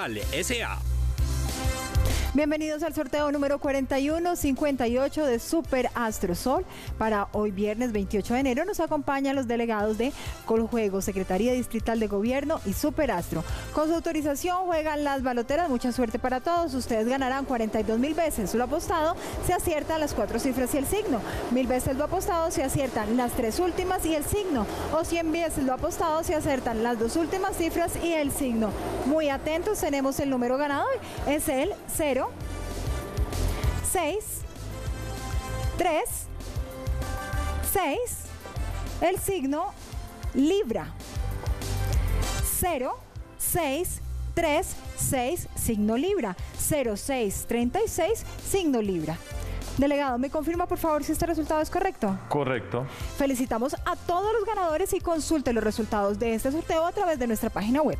Capital S.A. Bienvenidos al sorteo número 4158 de Super Astro Sol. Para hoy viernes 28 de enero nos acompañan los delegados de Coljuego, Secretaría Distrital de Gobierno y Super Astro. Con su autorización juegan las baloteras. Mucha suerte para todos. Ustedes ganarán 42 mil veces lo apostado. Se aciertan las cuatro cifras y el signo. Mil veces lo apostado se aciertan las tres últimas y el signo. O 100 veces lo apostado se aciertan las dos últimas cifras y el signo. Muy atentos, tenemos el número ganador. Es el 0. 6, 3, 6, el signo Libra. 0, 6, 3, 6, signo Libra. 0, 6, 36, signo Libra. Delegado, ¿me confirma por favor si este resultado es correcto? Correcto. Felicitamos a todos los ganadores y consulte los resultados de este sorteo a través de nuestra página web.